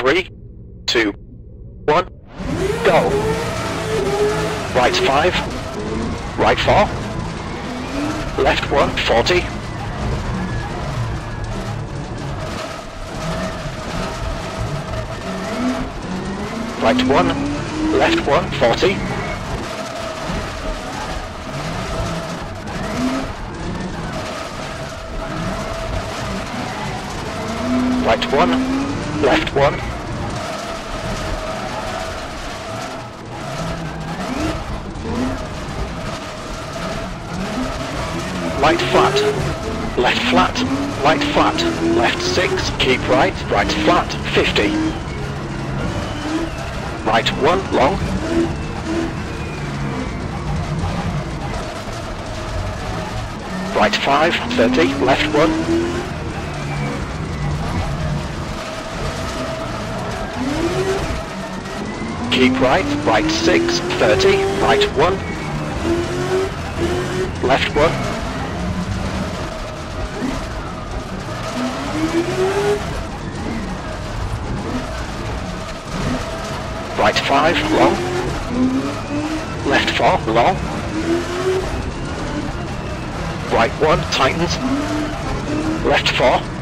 Three, two, one, go. Right five, right four, left one, 40. Right one, left one, 40. Right one, left one. Right flat, left flat, right flat, left 6, keep right, right flat, 50. Right 1, long. Right 5, 30, left 1. Keep right, right 6, 30, right 1. Left 1. Right 5, long. Left 4, long. Right 1, tightens. Left 4.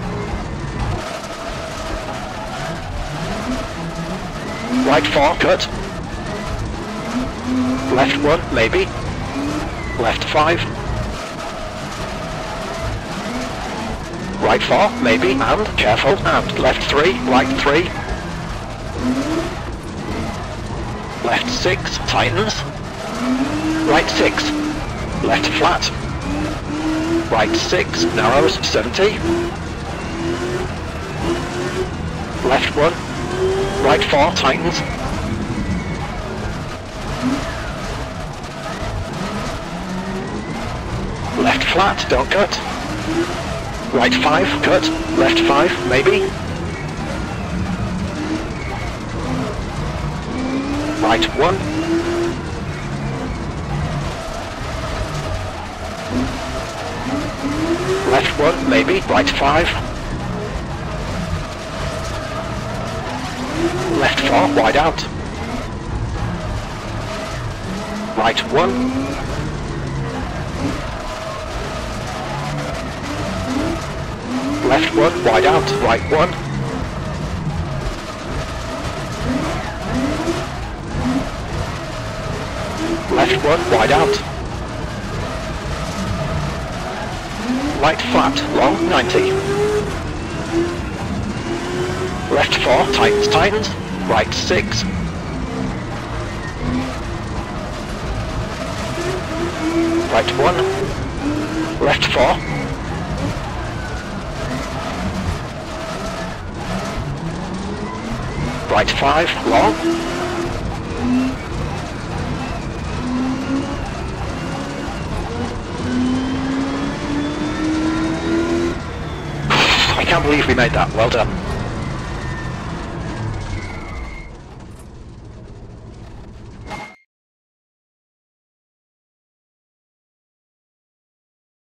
Right 4, cut. Left 1, maybe. Left 5. Right 4, maybe, and, careful, and left 3, right 3. Left 6, tightens. Right 6, left flat. Right 6, narrows, 70. Left 1, right 4, tightens. Left flat, don't cut. Right 5, cut. Left 5, maybe. Right 1. Left 1, maybe. Right 5. Left 4, wide out. Right 1. Left one, wide out, right one. Left one, wide out. Right flat, long, 90. Left four, tightens, tightens. Right six. Right one. Left four. Right 5, long. I can't believe we made that, well done.